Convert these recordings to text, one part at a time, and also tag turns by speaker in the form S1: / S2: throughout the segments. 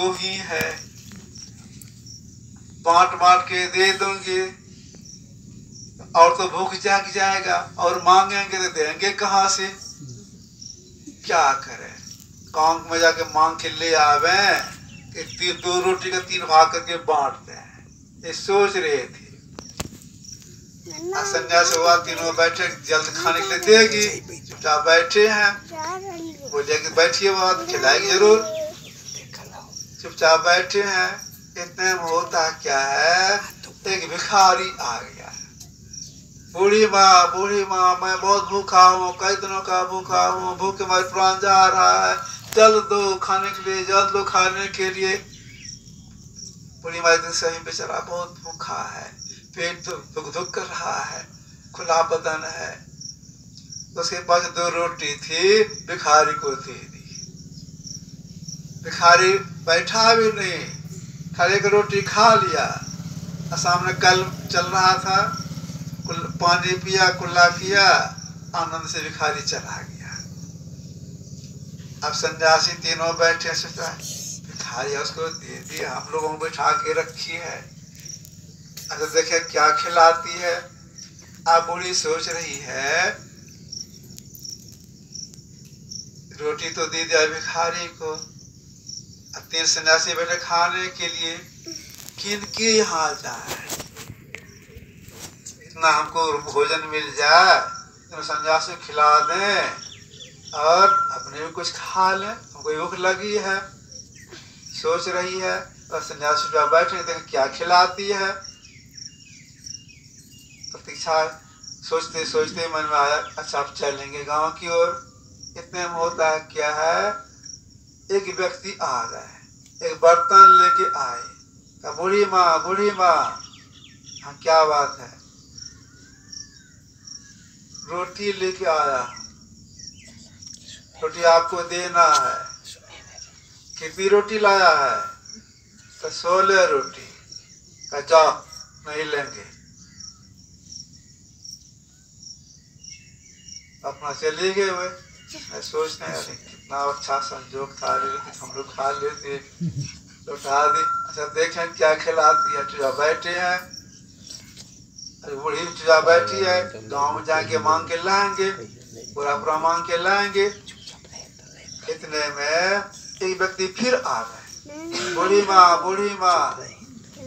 S1: दो ही है। बांट बांट के दे दोगे। और तो भूख जाग जाएगा और मांगेंगे तो देंगे कहाँ से? क्या करें? गाँव में जाके मांग के ले आवे। कि दो रोटी का तीन भाग करके बांट दें ये सोच रहे थे। संन्यास हुआ तीनों बैठे, जल्द खाने के लिए देगी। चुपचाप बैठे हैं? बोले कि बैठिए बात खिलाएगी ज़रूर। चुपचाप बैठे हैं। इतने में होता क्या है? एक भिखारी आ गया बूढ़ी माँ बूढ़ी माँ, मैं बहुत भूखा हूँ, कई दिनों का भूखा हूँ, भूख मारे प्राण जा रहा है। जल दो खाने के लिए जल दो खाने के लिए। बूढ़ी माँ दिन सही बेचारा बहुत भूखा है। पेट दुख दुख कर रहा है। खुला बदन है। उसके पास दो रोटी थी, भिखारी को दे दी। भिखारी बैठा भी नहीं, खाली एक रोटी खा लिया। सामने कल चल रहा था, कुल पानी पिया, कुल्ला किया, आनंद से भिखारी चला गया। अब सन्यासी तीनों बैठे सोचा, भिखारी उसको दे दी हम लोगों को बैठा के रखी है। अच्छा देखे क्या खिलाती है। अब बूढ़ी सोच रही है। रोटी तो दे दिया भिखारी को। तीन सन्यासी बैठे खाने के लिए किन के यहाँ जाए इतना हमको भोजन मिल जाए तो सन्यासी खिला दें, और अपने भी कुछ खा लें, हमको भूख लगी है। सोच रही है, और सन्यासी जो बैठे देखें क्या खिलाती है। प्रतीक्षा सोचते सोचते मन में आया अच्छा आप चलेंगे गाँव की ओर। इतने में होता है, क्या है? एक व्यक्ति आ गए, एक बर्तन लेके आए। कहा, बूढ़ी माँ बूढ़ी माँ हाँ क्या बात है? रोटी लेके आया। रोटी आपको देना है। कितनी रोटी लाया है? तो सोलह रोटी। का जाओ, नहीं लेंगे। अपना चले गए हुए। मैं सोचते हैं कितना अच्छा संजोग था हम लोग खा लेते लौटा दी अच्छा देखें क्या खिलाती है, चुजा बैठे हैं। अरे बूढ़ी चुजा बैठी है, गाँव में जाके मांग के लाएँगे पूरा पूरा मांग के लाएँगे। इतने में एक व्यक्ति फिर आ गए। बूढ़ी माँ बूढ़ी माँ,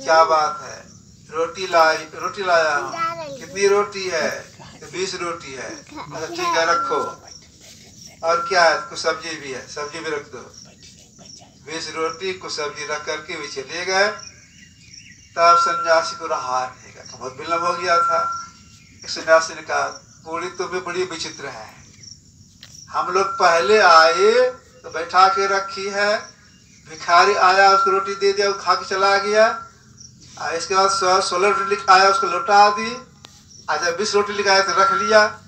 S1: क्या बात है। रोटी लाई, रोटी लाया। हूँ कितनी रोटी है? बीस रोटी है। अच्छा ठीक है, रखो। और क्या है? कुछ सब्ज़ी भी है। सब्ज़ी भी रख दो। बीस रोटी, कुछ सब्ज़ी रख करके भी चले गए। तब सन्यासी को रहा नहीं गया बहुत विलम्ब हो गया था। एक सन्यासी ने कहा, पूरी तो भी बड़ी विचित्र है। हम लोग पहले आए तो बैठा के रखी है। भिखारी आया, उसको रोटी दे दिया, वो खा के चला गया। और इसके बाद सोलह रोटी आया, उसको लौटा दी। आज बीस रोटी लिखाया तो रख लिया।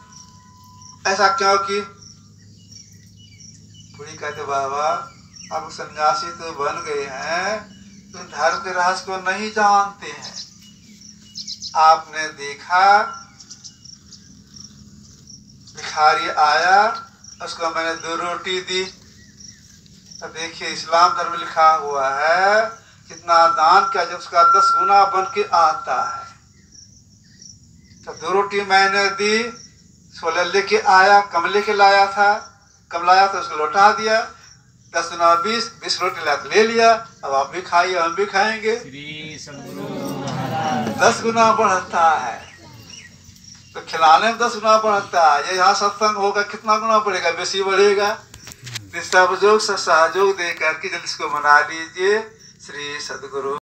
S1: ऐसा क्यों की पूरी कहते बाबा अब सन्यासी तो बन गए हैं तो धर्म के रहस्य को नहीं जानते हैं। आपने देखा, भिखारी आया, उसको मैंने दो रोटी दी। तो देखिए, इस्लाम धर्म लिखा हुआ है, कितना दान किया जब उसका दस गुना बन के आता है। तो दो रोटी मैंने दी सोलह लेके आया कम लेके लाया था। कम लाया तो उसको लौटा दिया। दस गुना बीस बीस रोटी लाया तो ले लिया। अब आप भी खाइए हम भी खाएँगे। दस गुना बढ़ता है। तो खिलाने में दस गुना बढ़ता है। ये यहाँ सत्संग होगा कितना गुना बढ़ेगा? बेसी बढ़ेगा। सहयोग दे करके जल्द इसको मना लीजिए। श्री सदगुरु।